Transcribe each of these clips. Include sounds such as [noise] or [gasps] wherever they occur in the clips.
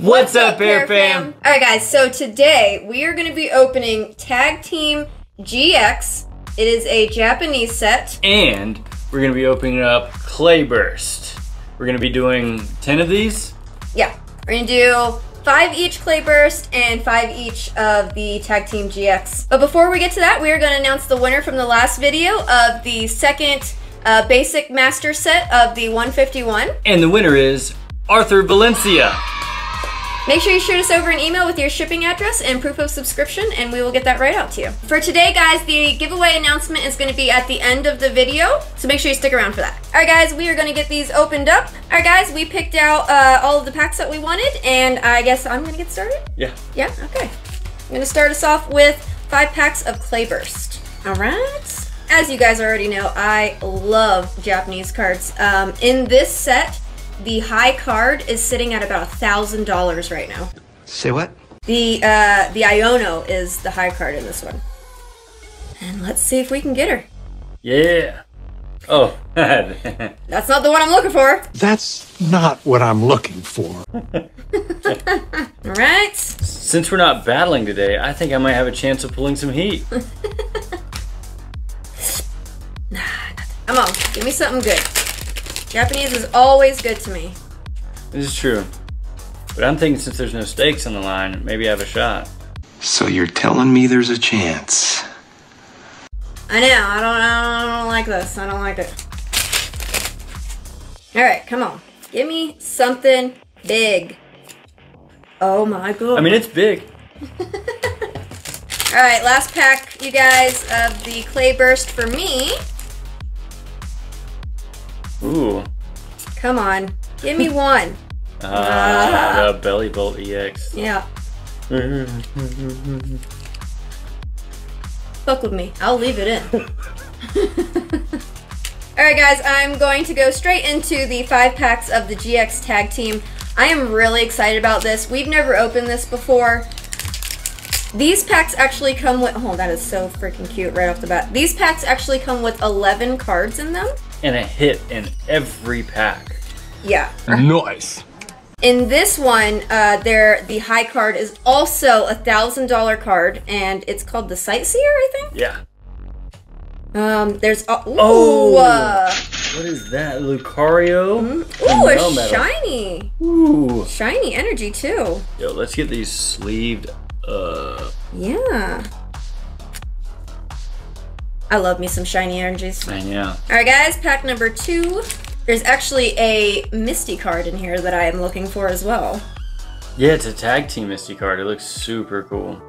What's up, Pair Fam? Alright, guys, so today we are going to be opening Tag Team GX. It is a Japanese set. And we're gonna be opening up Clayburst. We're gonna be doing 10 of these. Yeah, we're going to do five each Clayburst and five each of the Tag Team GX. But before we get to that, we are going to announce the winner from the last video of the second uh, basic master set of the 151. And the winner is Arthur Valencia. Make sure you shoot us over an email with your shipping address and proof of subscription, and we will get that right out to you. For today, guys, the giveaway announcement is going to be at the end of the video, so make sure you stick around for that. All right, guys, we are going to get these opened up. All right, guys, we picked out uh, all of the packs that we wanted, and I guess I'm going to get started. Yeah. Yeah, okay. I'm going to start us off with five packs of Clay Burst. All right. As you guys already know, I love Japanese cards. Um, in this set, the high card is sitting at about a thousand dollars right now. Say what? The uh, the Iono is the high card in this one. And let's see if we can get her. Yeah. Oh. [laughs] That's not the one I'm looking for. That's not what I'm looking for. [laughs] All right. Since we're not battling today, I think I might have a chance of pulling some heat. [laughs] Nah, nothing. Come on, give me something good. Japanese is always good to me. This is true. But I'm thinking since there's no stakes on the line, maybe I have a shot. So you're telling me there's a chance? I know. I don't. I don't like this. I don't like it. All right, come on. Give me something big. Oh my god. I mean, it's big. [laughs] All right, last pack, you guys, of the clay burst for me. Ooh. Come on, give me one. [laughs] Ah, the Bellibolt EX. Yeah. [laughs] Fuck with me. I'll leave it in. [laughs] Alright guys, I'm going to go straight into the five packs of the GX tag team. I am really excited about this. We've never opened this before. These packs actually come with, oh that is so freaking cute right off the bat. These packs actually come with 11 cards in them. And a hit in every pack. Yeah. Nice. In this one, uh, there the high card is also a thousand dollar card, and it's called the Sightseer, I think. Yeah. Um, there's uh, ooh, Oh. uh, What is that? Lucario? ooh, And a Melmetal. shiny, Ooh. shiny energy too. Yo, let's get these sleeved up. Yeah. I love me some shiny energies. And yeah. All right, guys, pack number two. There's actually a Misty card in here that I am looking for as well. Yeah, it's a tag team Misty card. It looks super cool.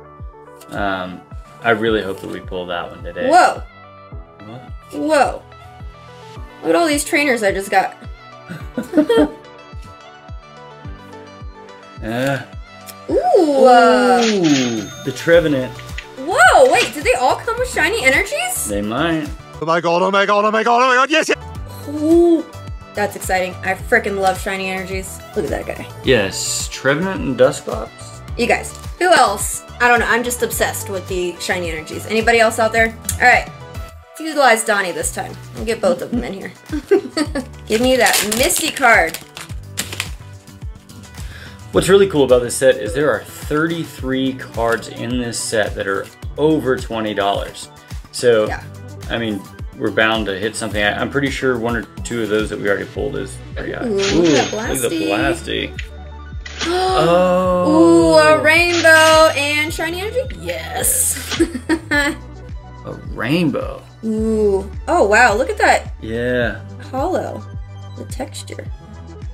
Um, I really hope that we pull that one today. Whoa, What? whoa! Look at all these trainers I just got. Yeah. [laughs] Ooh. uh, Ooh, the Trevenant. Whoa, did they all come with shiny energies? They might. Oh my god, oh my god, oh my god, oh my god, yes, yes! Ooh. That's exciting. I freaking love shiny energies. Look at that guy. Yes, Trevenant and Dusclops. You guys, who else? I don't know. I'm just obsessed with the shiny energies. Anybody else out there? All right. Let's utilize Donnie this time. I'll get both of them in here. [laughs] Give me that Misty card. What's really cool about this set is there are 33 cards in this set that are over $20. So, Yeah. I mean, we're bound to hit something. I, I'm pretty sure one or two of those that we already pulled is oh, pretty high. Ooh, look look at the Blasty. Oh. [gasps] Ooh, a oh. rainbow and shiny energy? Yes. [laughs] A rainbow. Ooh. Oh, wow. Look at that Yeah, hollow. The texture.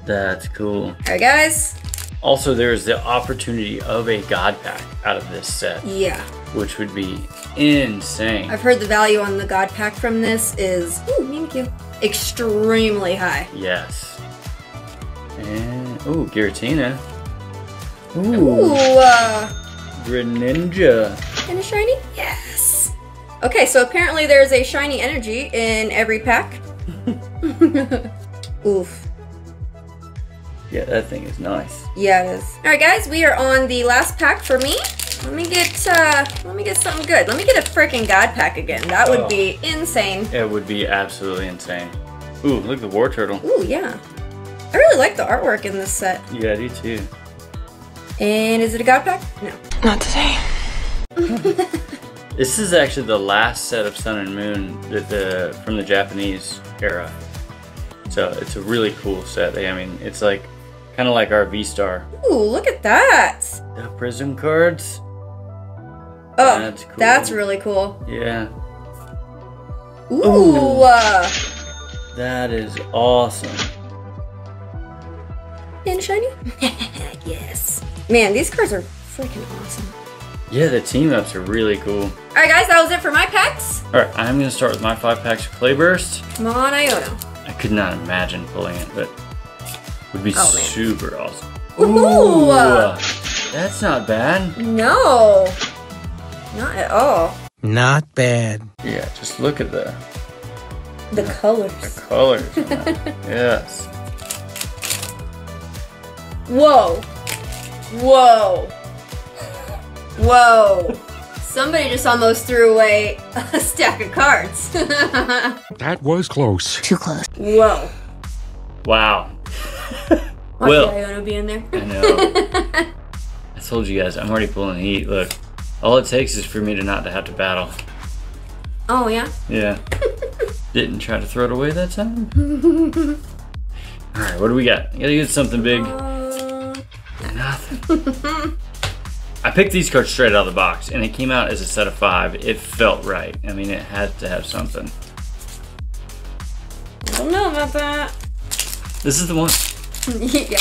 that's cool. All right, guys. Also, there's the opportunity of a God Pack out of this set, Yeah. which would be insane. I've heard the value on the God Pack from this is, ooh, Mimikyu, extremely high. Yes. And, ooh, Giratina. Ooh, Ooh, uh, Greninja. and a shiny? Yes. Okay, so apparently there's a shiny energy in every pack. [laughs] [laughs] Oof. Yeah, that thing is nice. Yeah, it is. All right, guys, we are on the last pack for me. Let me get, uh, let me get something good. Let me get a freaking God pack again. That would Oh. be insane. It would be absolutely insane. Ooh, look at the Wartortle. Ooh, yeah. I really like the artwork in this set. Yeah, I do too. And is it a god pack? No. Not today. [laughs] This is actually the last set of Sun and Moon that the from the Japanese era. So it's a really cool set. I mean, it's like kind of like our V Star. Ooh, look at that. The Prism cards. Oh, That's that's, really cool. Yeah, Ooh. Ooh. uh, that is awesome. and shiny? [laughs] yes. Man, these cards are freaking awesome. Yeah, the team ups are really cool. All right, guys, that was it for my packs. All right, I'm gonna start with my five packs of Clayburst. Come on, Iono. I could not imagine pulling it, but would be Oh, man. super awesome. Ooh. that's not bad. No. Not at all. Not bad. Yeah, just look at the The the colors. colors. [laughs] yes. Whoa. Whoa. Whoa. Somebody just almost threw away a stack of cards. [laughs] That was close. Too close. Whoa. Wow. Watch Well. the Iono be in there. I know. [laughs] I told you guys, I'm already pulling heat. Look, all it takes is for me to not to have to battle. oh, yeah? Yeah. [laughs] Didn't try to throw it away that time. All right, what do we got? Gotta get something big. Uh, Nothing. [laughs] I picked these cards straight out of the box, and it came out as a set of five. It felt right. I mean, it had to have something. I don't know about that. This is the one. [laughs] yeah.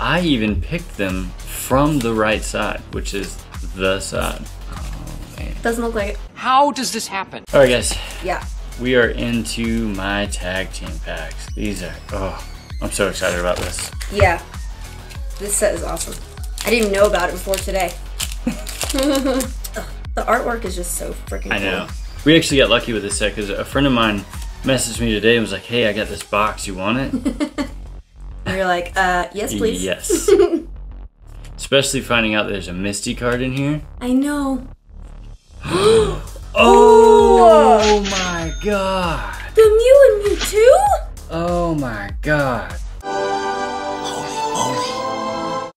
I even picked them from the right side, which is the side. Oh man. Doesn't look like it. How does this happen? All right, guys. Yeah. We are into my tag team packs. These are, oh, I'm so excited about this. Yeah. This set is awesome. I didn't know about it before today. [laughs] The artwork is just so freaking I cool. know. We actually got lucky with this set because a friend of mine messaged me today and was like, hey, I got this box. You want it? [laughs] And you're like, uh, yes, please. Yes. [laughs] Especially finding out there's a Misty card in here. I know. [gasps] Oh oh my god. The Mew and Mewtwo? Oh my god. Holy moly.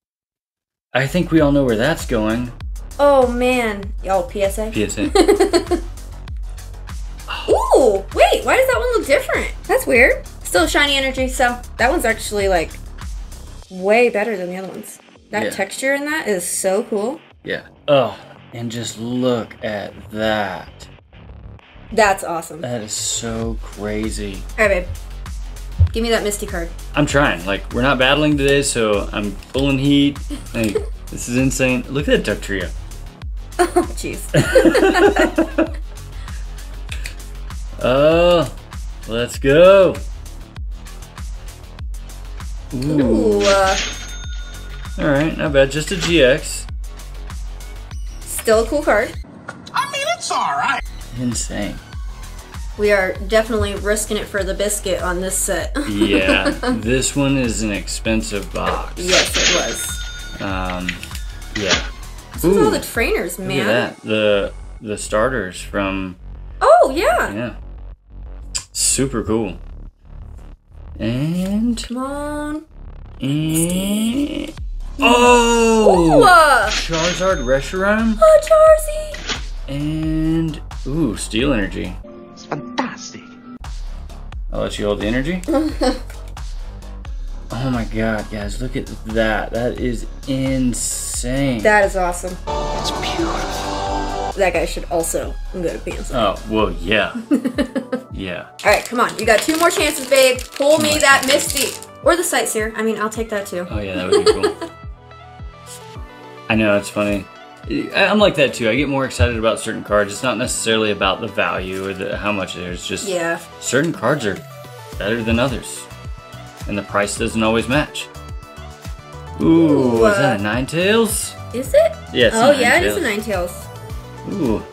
I think we all know where that's going. Oh man. Y'all PSA. PSA. [laughs] Ooh, wait, why does that one look different? That's weird. Still shiny energy, so that one's actually like way better than the other ones. That Yeah. texture in that is so cool. yeah. Oh, and just look at that. That's awesome. That is so crazy. All right, babe. Give me that Misty card. I'm trying. Like, we're not battling today, so I'm pulling heat. Like, [laughs] this is insane. Look at that duck trio. [laughs] Oh, jeez. Oh, [laughs] let's go. Ooh. Ooh, uh, All right, not bad. Just a GX. still a cool card. I mean, it's alright. Insane. We are definitely risking it for the biscuit on this set. [laughs] Yeah, this one is an expensive box. yes, it was. Um, yeah. What's with all the trainers, Look man? at that. The the starters from Oh, yeah. yeah. Super cool. And Come on. and Ooh, oh, uh, Charizard Reshiram oh, Charzy. and ooh, Steel Energy. It's fantastic. I'll let you hold the energy. [laughs] oh my god, guys, look at that. That is insane. That is awesome. It's beautiful. That guy should also go to Pants. oh, well, yeah. [laughs] yeah. All right, come on. You got two more chances, babe. Pull me that Misty. Or the Sightseer. I mean, I'll take that too. Oh, yeah, that would be cool. [laughs] I know, it's funny. I'm like that too. I get more excited about certain cards. It's not necessarily about the value or the, how much it is. Just Yeah. certain cards are better than others. And the price doesn't always match. Ooh, Ooh, is that uh, a Ninetales? Is it? Yeah, it's a oh, yeah, it is a Ninetales. Ninetales. Ooh.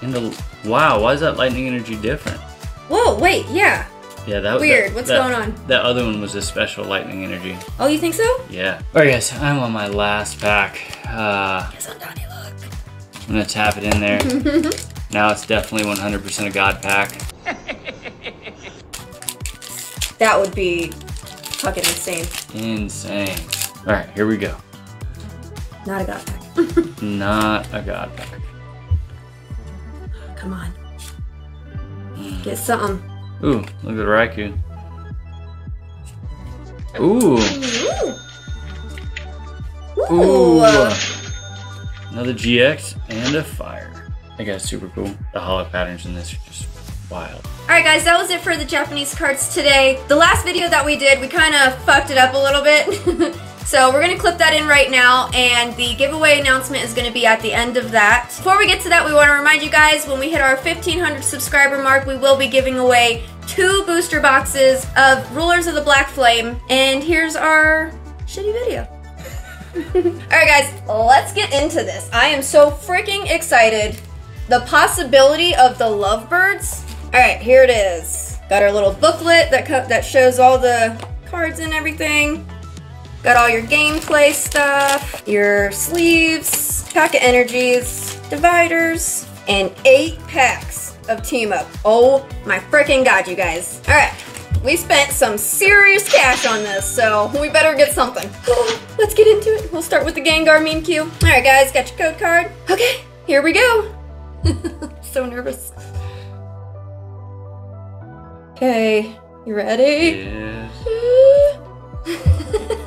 And the wow, why is that lightning energy different? Whoa, wait, yeah. Yeah, that was Weird, that- what's that- going on? That other one was a special lightning energy. Oh, you think so? Yeah. Alright guys, I'm on my last pack. Uh Yes, on Donnie, look. I'm gonna tap it in there. [laughs] now it's definitely 100% a god pack. That would be fucking insane. Insane. Alright, here we go. Not a god pack. [laughs] Not a god pack. Come on. Get something. Ooh, look at the Raikou. Ooh. Ooh. Ooh. Another GX and a fire. That guy's super cool. The hollow patterns in this are just wild. Alright guys, that was it for the Japanese cards today. The last video that we did, we kind of fucked it up a little bit. [laughs] so we're going to clip that in right now and the giveaway announcement is going to be at the end of that. Before we get to that, we want to remind you guys when we hit our 1500 subscriber mark, we will be giving away two booster boxes of Rulers of the Black Flame. And here's our shitty video. [laughs] Alright guys, let's get into this. I am so freaking excited. The possibility of the lovebirds. Alright, here it is. Got our little booklet that, that shows all the cards and everything. Got all your gameplay stuff, your sleeves, pack of energies, dividers, and eight packs of team up. Oh my freaking god, you guys. Alright, we spent some serious cash on this, so we better get something. Let's get into it. We'll start with the Gengar Mimikyu. Alright guys, got your code card. Okay, here we go. [laughs] so nervous. Okay, you ready? Yes.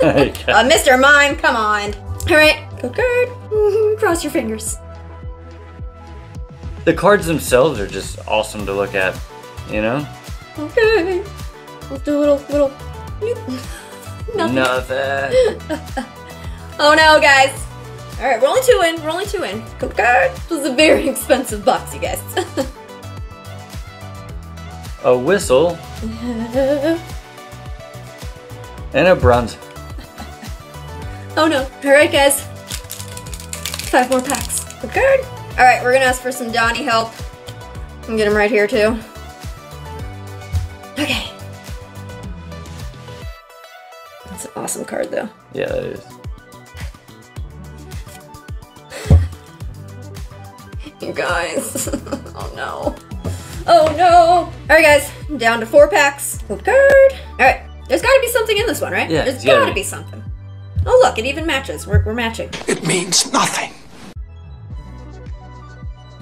[laughs] uh, Mr. Mime, come on. Alright, code card. Mhm, [laughs] Cross your fingers. the cards themselves are just awesome to look at, you know? Okay. Let's do a little, little. [laughs] Nothing. Nothing. Oh no, guys. Alright, we're only two in. We're only two in. Code card. This was a very expensive box, you guys. A whistle and a bronze. Oh no. Alright, guys. Five more packs. Code card. Alright, we're gonna ask for some Donnie help. And get him right here, too. Okay. That's an awesome card, though. Yeah, that is. [laughs] You guys. [laughs] oh no. Oh no. Alright guys, down to four packs. Code card. Alright, there's gotta be something in this one, right? Yeah, There's it's gotta gotta be. be something. Oh look, it even matches. We're, we're matching. It means nothing.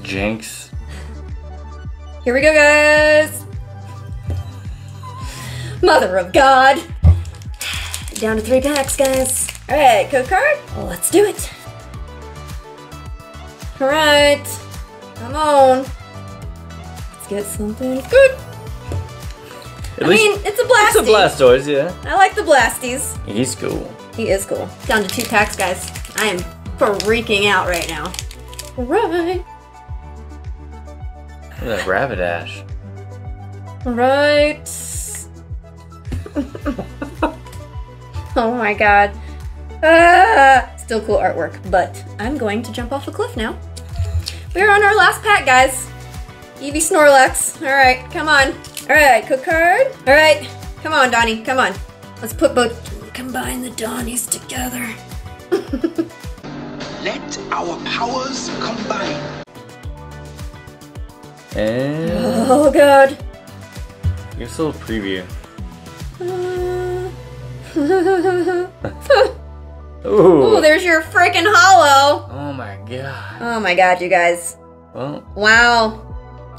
Jinx. Here we go, guys. Mother of God. Down to three packs, guys. Alright, code card. Let's do it. Alright. Come on. Let's get something good. At I mean, it's a blasty. it's a Blastoise, yeah. I like the blasties. He's cool. He is cool. Down to two packs, guys. I am freaking out right now. Right. Look at that. Right. [laughs] oh my god. Ah, still cool artwork, but I'm going to jump off a cliff now. We're on our last pack, guys. Eevee Snorlax. Alright, come on. Alright, cook card. Alright, come on, Donnie, come on. Let's put both, combine the Donnies together. [laughs] Let our powers combine. And Oh god. give us a little preview. [laughs] oh, Ooh. there's your freaking hollow. Oh my god. Oh my god, you guys. Well, Wow.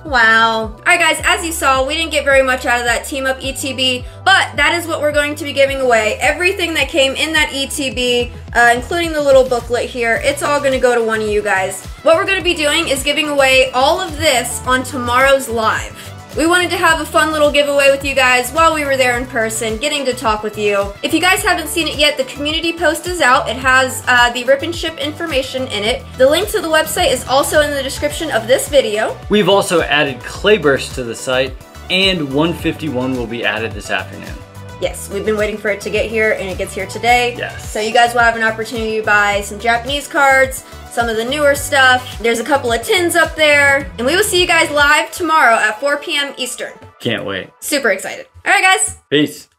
Wow. Alright guys, as you saw, we didn't get very much out of that Team Up ETB, but that is what we're going to be giving away. Everything that came in that ETB, uh, including the little booklet here, it's all going to go to one of you guys. What we're going to be doing is giving away all of this on tomorrow's live. We wanted to have a fun little giveaway with you guys while we were there in person, getting to talk with you. If you guys haven't seen it yet, the community post is out. It has uh, the rip and ship information in it. The link to the website is also in the description of this video. we've also added Clayburst to the site, and 151 will be added this afternoon. Yes, we've been waiting for it to get here, and it gets here today. Yes. So you guys will have an opportunity to buy some Japanese cards, some of the newer stuff. There's a couple of tins up there, and we will see you guys live tomorrow at 4 p.m. Eastern. Can't wait. Super excited. All right, guys. Peace.